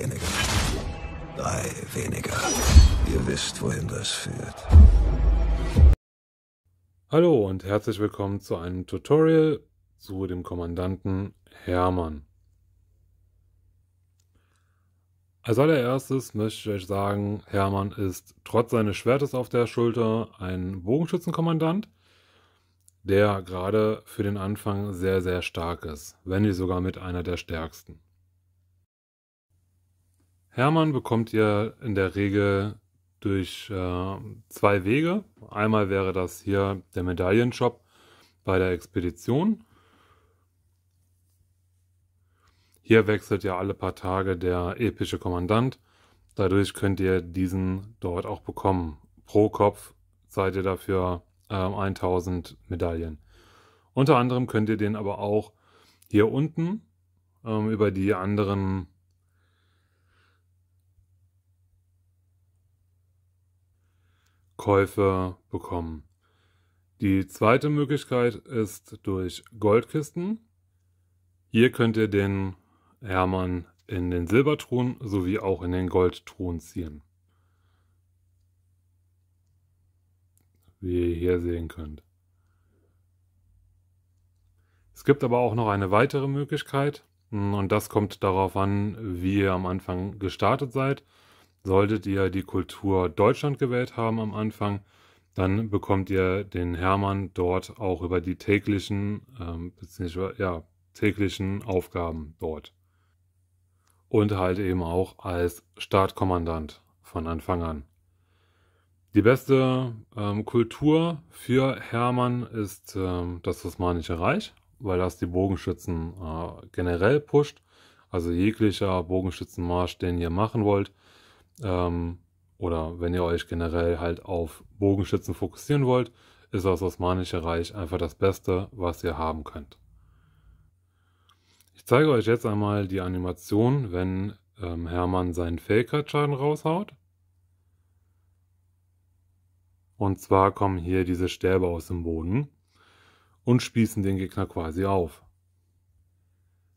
weniger. Drei weniger. Ihr wisst, wohin das führt. Hallo und herzlich willkommen zu einem Tutorial zu dem Kommandanten Hermann. Als allererstes möchte ich euch sagen, Hermann ist trotz seines Schwertes auf der Schulter ein Bogenschützenkommandant, der gerade für den Anfang sehr, sehr stark ist, wenn nicht sogar mit einer der stärksten. Hermann bekommt ihr in der Regel durch äh, zwei Wege. Einmal wäre das hier der Medaillenshop bei der Expedition. Hier wechselt ja alle paar Tage der epische Kommandant. Dadurch könnt ihr diesen dort auch bekommen. Pro Kopf seid ihr dafür äh, 1000 Medaillen. Unter anderem könnt ihr den aber auch hier unten ähm, über die anderen Käufe bekommen. Die zweite Möglichkeit ist durch Goldkisten. Hier könnt ihr den Hermann in den Silbertruhen sowie auch in den Goldtruhen ziehen. Wie ihr hier sehen könnt. Es gibt aber auch noch eine weitere Möglichkeit und das kommt darauf an, wie ihr am Anfang gestartet seid. Solltet ihr die Kultur Deutschland gewählt haben am Anfang, dann bekommt ihr den Hermann dort auch über die täglichen, ähm, beziehungsweise, ja, täglichen Aufgaben dort. Und halt eben auch als Startkommandant von Anfang an. Die beste ähm, Kultur für Hermann ist ähm, das Osmanische Reich, weil das die Bogenschützen äh, generell pusht. Also jeglicher Bogenschützenmarsch, den ihr machen wollt, ähm, oder wenn ihr euch generell halt auf Bogenschützen fokussieren wollt, ist das Osmanische Reich einfach das Beste, was ihr haben könnt. Ich zeige euch jetzt einmal die Animation, wenn ähm, Hermann seinen Fähigkeitsschaden raushaut. Und zwar kommen hier diese Stäbe aus dem Boden und spießen den Gegner quasi auf.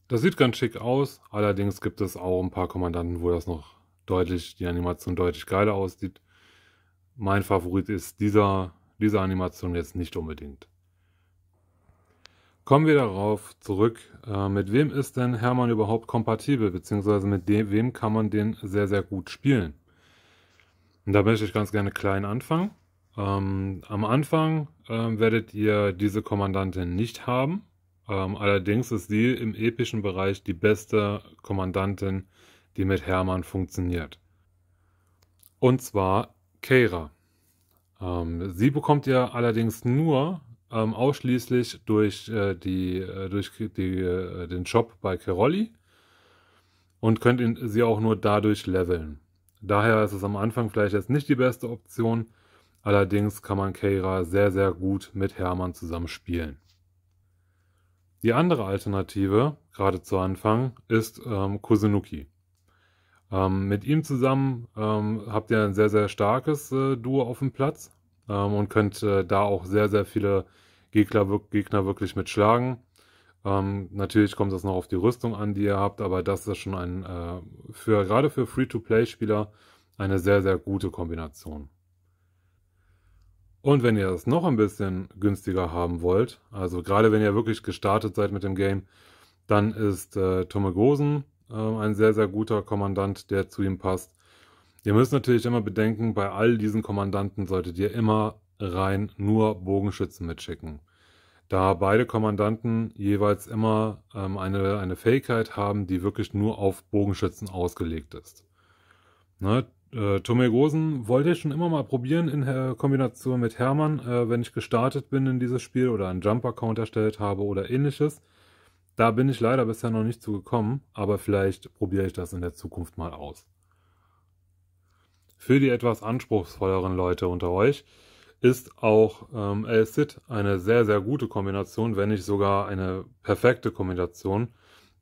Das sieht ganz schick aus, allerdings gibt es auch ein paar Kommandanten, wo das noch deutlich, die Animation deutlich geiler aussieht. Mein Favorit ist dieser, diese Animation jetzt nicht unbedingt. Kommen wir darauf zurück, äh, mit wem ist denn Hermann überhaupt kompatibel, beziehungsweise mit dem, wem kann man den sehr, sehr gut spielen. Und da möchte ich ganz gerne klein anfangen. Ähm, am Anfang ähm, werdet ihr diese Kommandantin nicht haben. Ähm, allerdings ist sie im epischen Bereich die beste Kommandantin, die mit Hermann funktioniert. Und zwar Keira. Ähm, sie bekommt ihr allerdings nur ähm, ausschließlich durch, äh, die, äh, durch die, äh, den Job bei Kerolli und könnt ihn, sie auch nur dadurch leveln. Daher ist es am Anfang vielleicht jetzt nicht die beste Option, allerdings kann man Keira sehr, sehr gut mit Hermann zusammen spielen. Die andere Alternative, gerade zu Anfang, ist ähm, Kusunuki. Ähm, mit ihm zusammen ähm, habt ihr ein sehr, sehr starkes äh, Duo auf dem Platz ähm, und könnt äh, da auch sehr, sehr viele Gegner, Gegner wirklich mitschlagen. Ähm, natürlich kommt es noch auf die Rüstung an, die ihr habt, aber das ist schon ein, äh, für, gerade für Free-to-Play-Spieler eine sehr, sehr gute Kombination. Und wenn ihr das noch ein bisschen günstiger haben wollt, also gerade wenn ihr wirklich gestartet seid mit dem Game, dann ist äh, Tomegosen äh, ein sehr, sehr guter Kommandant, der zu ihm passt. Ihr müsst natürlich immer bedenken, bei all diesen Kommandanten solltet ihr immer rein nur Bogenschützen mitschicken. Da beide Kommandanten jeweils immer ähm, eine, eine Fähigkeit haben, die wirklich nur auf Bogenschützen ausgelegt ist. Ne? Äh, Tomegosen wollte ich schon immer mal probieren in äh, Kombination mit Hermann, äh, wenn ich gestartet bin in dieses Spiel oder einen Jump-Account erstellt habe oder ähnliches. Da bin ich leider bisher noch nicht zugekommen, aber vielleicht probiere ich das in der Zukunft mal aus. Für die etwas anspruchsvolleren Leute unter euch ist auch ähm, El Cid eine sehr, sehr gute Kombination, wenn nicht sogar eine perfekte Kombination,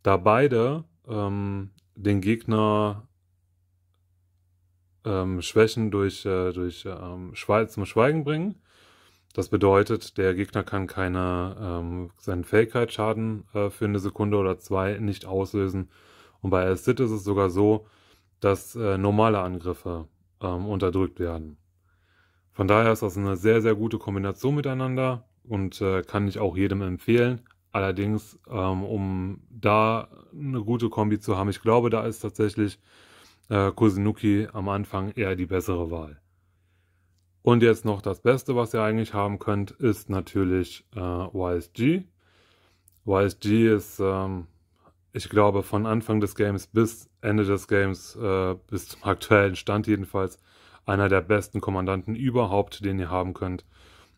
da beide ähm, den Gegner ähm, Schwächen durch, äh, durch ähm, Schwe zum Schweigen bringen das bedeutet, der Gegner kann keine ähm, seinen Fähigkeitsschaden äh, für eine Sekunde oder zwei nicht auslösen. Und bei Acid ist es sogar so, dass äh, normale Angriffe ähm, unterdrückt werden. Von daher ist das eine sehr, sehr gute Kombination miteinander und äh, kann ich auch jedem empfehlen. Allerdings, ähm, um da eine gute Kombi zu haben, ich glaube, da ist tatsächlich äh, Kusunuki am Anfang eher die bessere Wahl. Und jetzt noch das Beste, was ihr eigentlich haben könnt, ist natürlich äh, YSG. YSG ist, ähm, ich glaube, von Anfang des Games bis Ende des Games, äh, bis zum aktuellen Stand jedenfalls, einer der besten Kommandanten überhaupt, den ihr haben könnt.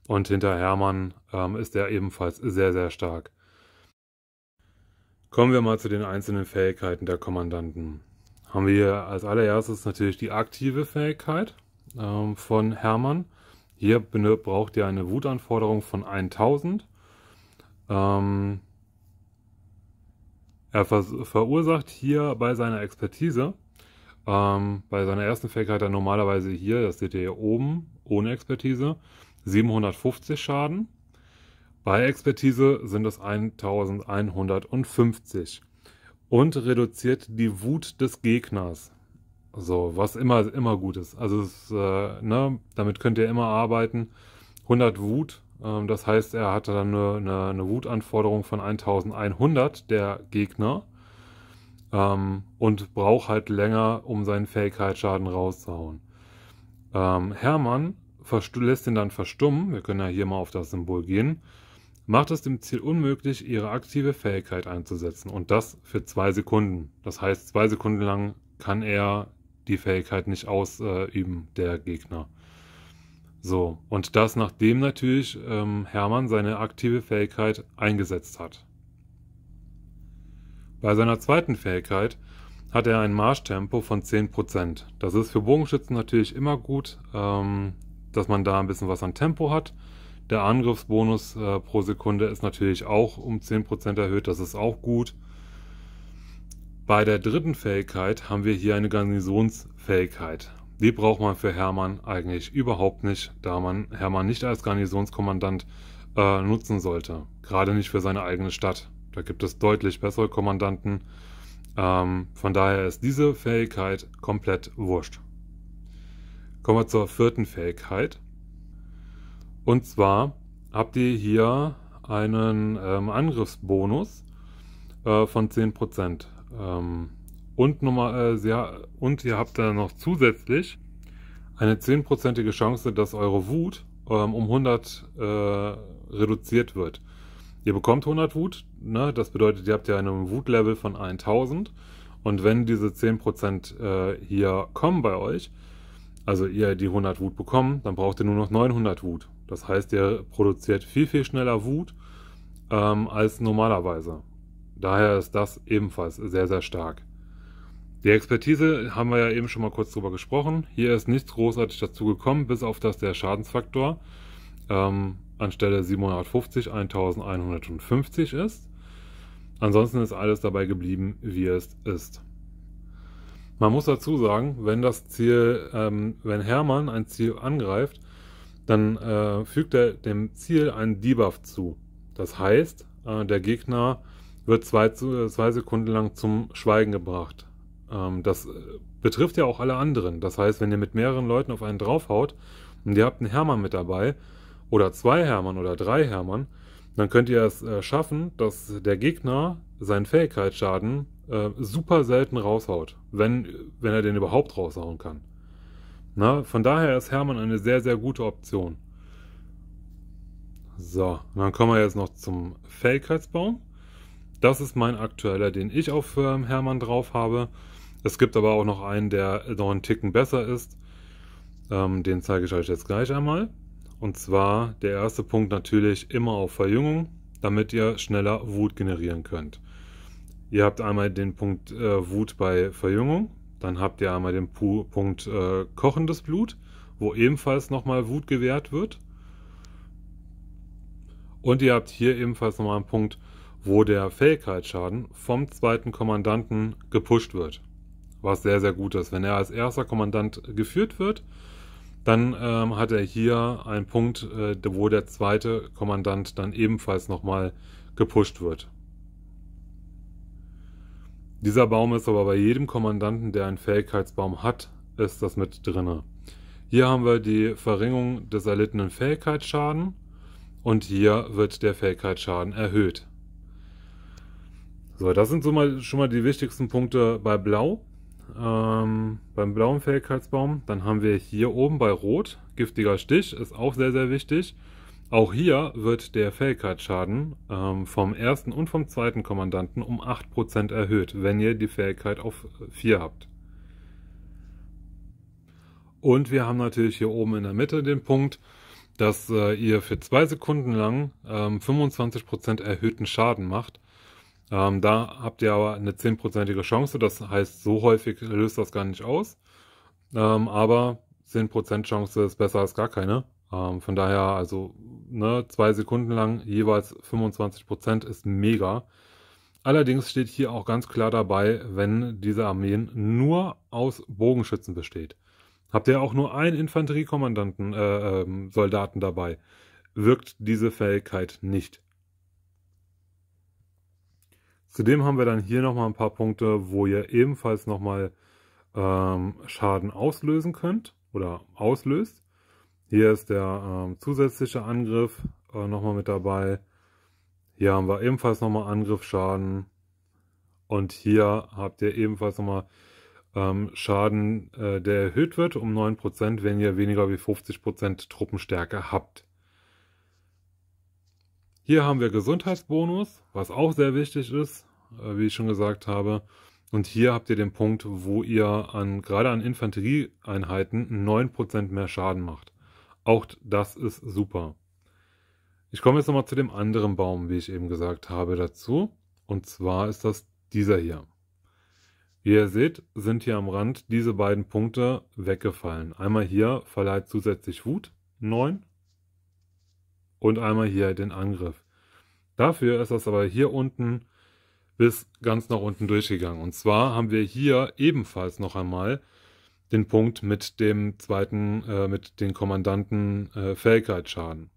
Und hinter Hermann ähm, ist er ebenfalls sehr, sehr stark. Kommen wir mal zu den einzelnen Fähigkeiten der Kommandanten. Haben wir als allererstes natürlich die aktive Fähigkeit ähm, von Hermann. Hier braucht ihr eine Wutanforderung von 1000. Ähm, er ver verursacht hier bei seiner Expertise, ähm, bei seiner ersten Fähigkeit dann normalerweise hier, das seht ihr hier oben, ohne Expertise, 750 Schaden. Bei Expertise sind es 1150 und reduziert die Wut des Gegners. So, was immer, immer gut ist. Also, es, äh, ne, damit könnt ihr immer arbeiten. 100 Wut, äh, das heißt, er hatte dann eine, eine, eine Wutanforderung von 1100, der Gegner, ähm, und braucht halt länger, um seinen Fähigkeitsschaden rauszuhauen. Ähm, Hermann lässt ihn dann verstummen. Wir können ja hier mal auf das Symbol gehen. Macht es dem Ziel unmöglich, ihre aktive Fähigkeit einzusetzen. Und das für zwei Sekunden. Das heißt, zwei Sekunden lang kann er die Fähigkeit nicht ausüben, der Gegner. So, und das nachdem natürlich ähm, Hermann seine aktive Fähigkeit eingesetzt hat. Bei seiner zweiten Fähigkeit hat er ein Marschtempo von 10%. Das ist für Bogenschützen natürlich immer gut, ähm, dass man da ein bisschen was an Tempo hat. Der Angriffsbonus äh, pro Sekunde ist natürlich auch um 10% erhöht, das ist auch gut. Bei der dritten Fähigkeit haben wir hier eine Garnisonsfähigkeit. Die braucht man für Hermann eigentlich überhaupt nicht, da man Hermann nicht als Garnisonskommandant äh, nutzen sollte. Gerade nicht für seine eigene Stadt. Da gibt es deutlich bessere Kommandanten. Ähm, von daher ist diese Fähigkeit komplett wurscht. Kommen wir zur vierten Fähigkeit. Und zwar habt ihr hier einen ähm, Angriffsbonus äh, von 10%. Ähm, und, Nummer, äh, und ihr habt da noch zusätzlich eine 10%ige Chance, dass eure Wut ähm, um 100 äh, reduziert wird. Ihr bekommt 100 Wut, ne? das bedeutet, ihr habt ja einen Wutlevel von 1000 und wenn diese 10% äh, hier kommen bei euch, also ihr die 100 Wut bekommt, dann braucht ihr nur noch 900 Wut. Das heißt, ihr produziert viel, viel schneller Wut ähm, als normalerweise. Daher ist das ebenfalls sehr, sehr stark. Die Expertise haben wir ja eben schon mal kurz drüber gesprochen. Hier ist nichts großartig dazu gekommen, bis auf das der Schadensfaktor ähm, anstelle 750 1150 ist. Ansonsten ist alles dabei geblieben, wie es ist. Man muss dazu sagen, wenn das Ziel, ähm, wenn Hermann ein Ziel angreift, dann äh, fügt er dem Ziel einen Debuff zu. Das heißt, äh, der Gegner wird zwei, zwei Sekunden lang zum Schweigen gebracht. Ähm, das äh, betrifft ja auch alle anderen. Das heißt, wenn ihr mit mehreren Leuten auf einen draufhaut und ihr habt einen Hermann mit dabei, oder zwei Hermann oder drei Hermann, dann könnt ihr es äh, schaffen, dass der Gegner seinen Fähigkeitsschaden äh, super selten raushaut, wenn, wenn er den überhaupt raushauen kann. Na, von daher ist Hermann eine sehr, sehr gute Option. So, dann kommen wir jetzt noch zum Fähigkeitsbaum. Das ist mein aktueller, den ich auf ähm, Hermann drauf habe. Es gibt aber auch noch einen, der noch einen Ticken besser ist. Ähm, den zeige ich euch jetzt gleich einmal. Und zwar der erste Punkt natürlich immer auf Verjüngung, damit ihr schneller Wut generieren könnt. Ihr habt einmal den Punkt äh, Wut bei Verjüngung, dann habt ihr einmal den Pu Punkt äh, kochendes Blut, wo ebenfalls nochmal Wut gewährt wird. Und ihr habt hier ebenfalls nochmal einen Punkt, wo der Fähigkeitsschaden vom zweiten Kommandanten gepusht wird. Was sehr, sehr gut ist. Wenn er als erster Kommandant geführt wird, dann ähm, hat er hier einen Punkt, äh, wo der zweite Kommandant dann ebenfalls nochmal gepusht wird. Dieser Baum ist aber bei jedem Kommandanten, der einen Fähigkeitsbaum hat, ist das mit drinne. Hier haben wir die Verringerung des erlittenen Fähigkeitsschaden und hier wird der Fähigkeitsschaden erhöht. So, das sind so mal, schon mal die wichtigsten Punkte bei Blau. Ähm, beim blauen Fähigkeitsbaum. Dann haben wir hier oben bei Rot, giftiger Stich, ist auch sehr, sehr wichtig. Auch hier wird der Fähigkeitsschaden ähm, vom ersten und vom zweiten Kommandanten um 8% erhöht, wenn ihr die Fähigkeit auf 4 habt. Und wir haben natürlich hier oben in der Mitte den Punkt, dass äh, ihr für zwei Sekunden lang ähm, 25% erhöhten Schaden macht. Ähm, da habt ihr aber eine 10%ige Chance, das heißt, so häufig löst das gar nicht aus. Ähm, aber 10% Chance ist besser als gar keine. Ähm, von daher, also ne, zwei Sekunden lang jeweils 25% ist mega. Allerdings steht hier auch ganz klar dabei, wenn diese Armeen nur aus Bogenschützen besteht. Habt ihr auch nur einen Infanteriekommandanten, äh, ähm, Soldaten dabei, wirkt diese Fähigkeit nicht. Zudem haben wir dann hier nochmal ein paar Punkte, wo ihr ebenfalls nochmal ähm, Schaden auslösen könnt oder auslöst. Hier ist der ähm, zusätzliche Angriff äh, nochmal mit dabei. Hier haben wir ebenfalls nochmal Angriffsschaden. Und hier habt ihr ebenfalls nochmal ähm, Schaden, äh, der erhöht wird um 9%, wenn ihr weniger wie 50% Truppenstärke habt. Hier haben wir Gesundheitsbonus, was auch sehr wichtig ist, äh, wie ich schon gesagt habe. Und hier habt ihr den Punkt, wo ihr an, gerade an Infanterieeinheiten 9% mehr Schaden macht. Auch das ist super. Ich komme jetzt nochmal zu dem anderen Baum, wie ich eben gesagt habe, dazu. Und zwar ist das dieser hier. Wie ihr seht, sind hier am Rand diese beiden Punkte weggefallen. Einmal hier verleiht zusätzlich Wut 9 und einmal hier den Angriff. Dafür ist das aber hier unten bis ganz nach unten durchgegangen. Und zwar haben wir hier ebenfalls noch einmal den Punkt mit dem zweiten, äh, mit den Kommandanten äh, Fähigkeitsschaden.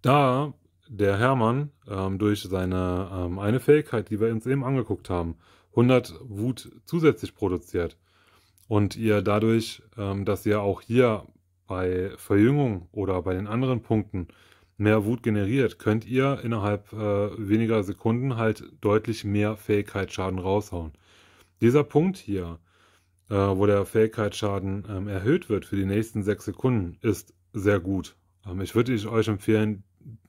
Da der Hermann ähm, durch seine ähm, eine Fähigkeit, die wir uns eben angeguckt haben, 100 Wut zusätzlich produziert. Und ihr dadurch, ähm, dass ihr auch hier bei Verjüngung oder bei den anderen Punkten mehr Wut generiert, könnt ihr innerhalb äh, weniger Sekunden halt deutlich mehr Fähigkeitsschaden raushauen. Dieser Punkt hier, äh, wo der Fähigkeitsschaden ähm, erhöht wird für die nächsten sechs Sekunden, ist sehr gut. Ähm, ich würde euch empfehlen,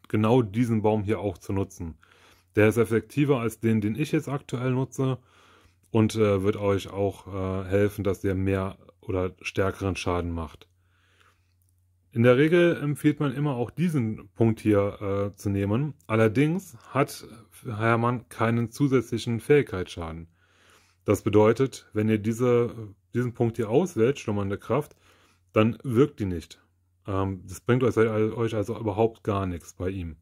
genau diesen Baum hier auch zu nutzen. Der ist effektiver als den, den ich jetzt aktuell nutze und äh, wird euch auch äh, helfen, dass ihr mehr oder stärkeren Schaden macht. In der Regel empfiehlt man immer auch diesen Punkt hier äh, zu nehmen. Allerdings hat Hermann keinen zusätzlichen Fähigkeitsschaden. Das bedeutet, wenn ihr diese, diesen Punkt hier auswählt, schlummernde Kraft, dann wirkt die nicht. Ähm, das bringt euch, euch also überhaupt gar nichts bei ihm.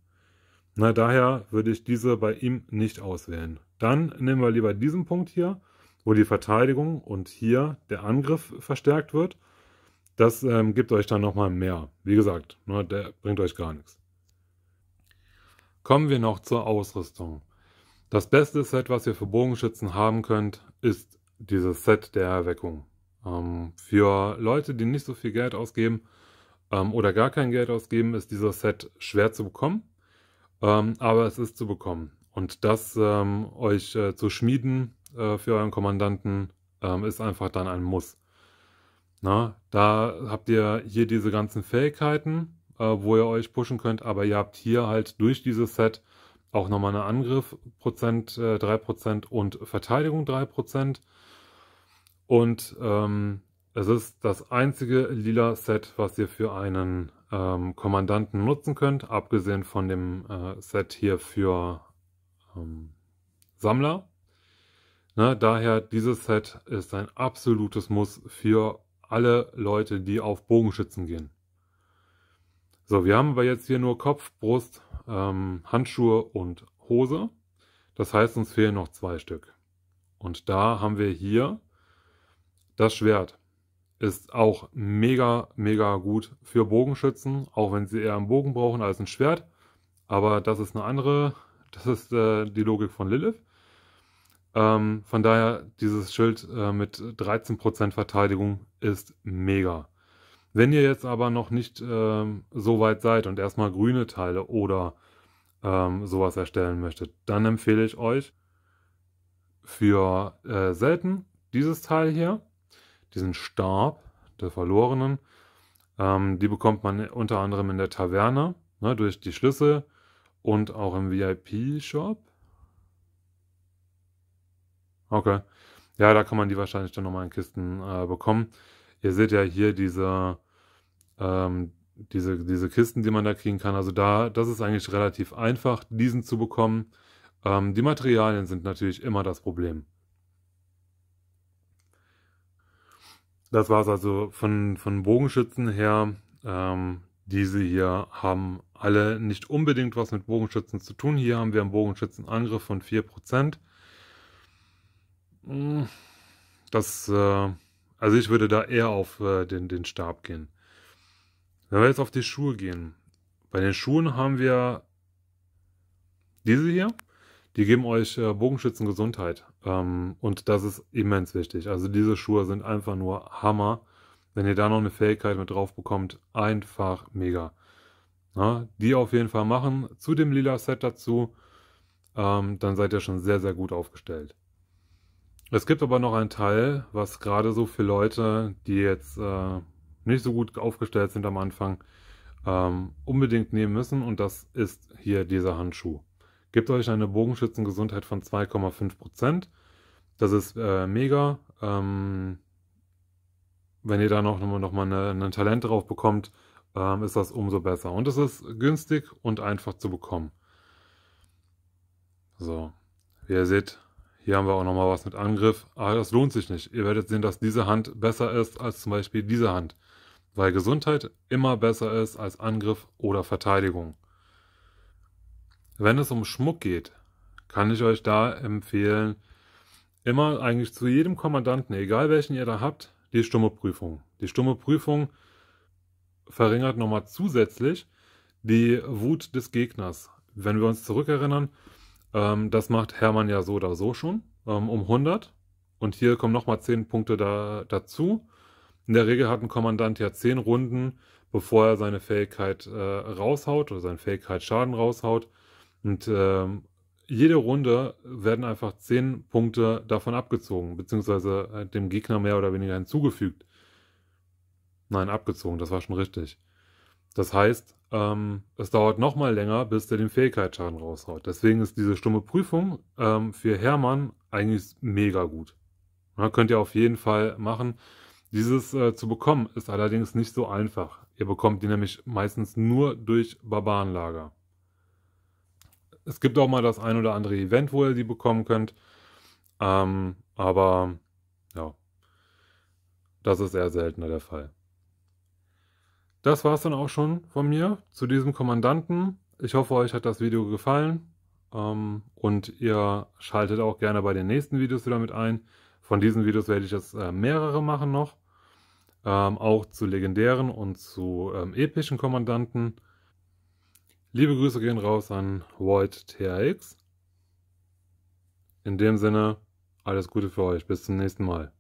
Na, daher würde ich diese bei ihm nicht auswählen. Dann nehmen wir lieber diesen Punkt hier, wo die Verteidigung und hier der Angriff verstärkt wird. Das ähm, gibt euch dann nochmal mehr. Wie gesagt, ne, der bringt euch gar nichts. Kommen wir noch zur Ausrüstung. Das beste Set, was ihr für Bogenschützen haben könnt, ist dieses Set der Erweckung. Ähm, für Leute, die nicht so viel Geld ausgeben ähm, oder gar kein Geld ausgeben, ist dieses Set schwer zu bekommen. Ähm, aber es ist zu bekommen. Und das ähm, euch äh, zu schmieden äh, für euren Kommandanten ähm, ist einfach dann ein Muss. Na, da habt ihr hier diese ganzen Fähigkeiten, äh, wo ihr euch pushen könnt, aber ihr habt hier halt durch dieses Set auch nochmal eine Angriff Prozent, äh, 3% und Verteidigung 3%. Und ähm, es ist das einzige lila Set, was ihr für einen ähm, Kommandanten nutzen könnt, abgesehen von dem äh, Set hier für ähm, Sammler. Ne, daher, dieses Set ist ein absolutes Muss für alle Leute, die auf Bogenschützen gehen. So, wir haben aber jetzt hier nur Kopf, Brust, ähm, Handschuhe und Hose. Das heißt, uns fehlen noch zwei Stück. Und da haben wir hier das Schwert ist auch mega, mega gut für Bogenschützen, auch wenn sie eher einen Bogen brauchen als ein Schwert. Aber das ist eine andere, das ist äh, die Logik von Lilith. Ähm, von daher, dieses Schild äh, mit 13% Verteidigung ist mega. Wenn ihr jetzt aber noch nicht ähm, so weit seid und erstmal grüne Teile oder ähm, sowas erstellen möchtet, dann empfehle ich euch für äh, selten dieses Teil hier, diesen Stab der Verlorenen. Ähm, die bekommt man unter anderem in der Taverne ne, durch die Schlüssel und auch im VIP-Shop. Okay. Ja, da kann man die wahrscheinlich dann nochmal in Kisten äh, bekommen. Ihr seht ja hier diese, ähm, diese, diese Kisten, die man da kriegen kann. Also da, das ist eigentlich relativ einfach, diesen zu bekommen. Ähm, die Materialien sind natürlich immer das Problem. Das war es also von, von Bogenschützen her. Ähm, diese hier haben alle nicht unbedingt was mit Bogenschützen zu tun. Hier haben wir einen Bogenschützenangriff von 4%. Hm, das, äh, also ich würde da eher auf äh, den, den Stab gehen. Wenn wir jetzt auf die Schuhe gehen. Bei den Schuhen haben wir diese hier. Die geben euch äh, Bogenschützen Gesundheit. Ähm, und das ist immens wichtig. Also diese Schuhe sind einfach nur Hammer. Wenn ihr da noch eine Fähigkeit mit drauf bekommt, einfach mega. Na, die auf jeden Fall machen. Zu dem lila Set dazu. Ähm, dann seid ihr schon sehr, sehr gut aufgestellt. Es gibt aber noch einen Teil, was gerade so für Leute, die jetzt äh, nicht so gut aufgestellt sind am Anfang, ähm, unbedingt nehmen müssen und das ist hier dieser Handschuh. Gebt euch eine Bogenschützengesundheit von 2,5%. Das ist äh, mega. Ähm, wenn ihr da noch, noch mal ein Talent drauf bekommt, ähm, ist das umso besser. Und es ist günstig und einfach zu bekommen. So, wie ihr seht, hier haben wir auch nochmal was mit Angriff. Aber das lohnt sich nicht. Ihr werdet sehen, dass diese Hand besser ist als zum Beispiel diese Hand. Weil Gesundheit immer besser ist als Angriff oder Verteidigung. Wenn es um Schmuck geht, kann ich euch da empfehlen, immer eigentlich zu jedem Kommandanten, egal welchen ihr da habt, die stumme Prüfung. Die stumme Prüfung verringert nochmal zusätzlich die Wut des Gegners. Wenn wir uns zurückerinnern, ähm, das macht Hermann ja so oder so schon ähm, um 100. Und hier kommen nochmal 10 Punkte da, dazu. In der Regel hat ein Kommandant ja 10 Runden, bevor er seine Fähigkeit äh, raushaut oder seine Fähigkeit Schaden raushaut. Und ähm, jede Runde werden einfach 10 Punkte davon abgezogen, beziehungsweise äh, dem Gegner mehr oder weniger hinzugefügt. Nein, abgezogen, das war schon richtig. Das heißt, ähm, es dauert noch mal länger, bis der den Fähigkeitsschaden raushaut. Deswegen ist diese stumme Prüfung ähm, für Hermann eigentlich mega gut. Ja, könnt ihr auf jeden Fall machen. Dieses äh, zu bekommen ist allerdings nicht so einfach. Ihr bekommt die nämlich meistens nur durch Barbarenlager. Es gibt auch mal das ein oder andere Event, wo ihr die bekommen könnt. Ähm, aber ja, das ist eher seltener der Fall. Das war es dann auch schon von mir zu diesem Kommandanten. Ich hoffe, euch hat das Video gefallen ähm, und ihr schaltet auch gerne bei den nächsten Videos wieder mit ein. Von diesen Videos werde ich jetzt äh, mehrere machen noch, ähm, auch zu legendären und zu ähm, epischen Kommandanten. Liebe Grüße gehen raus an Void TRX. In dem Sinne, alles Gute für euch. Bis zum nächsten Mal.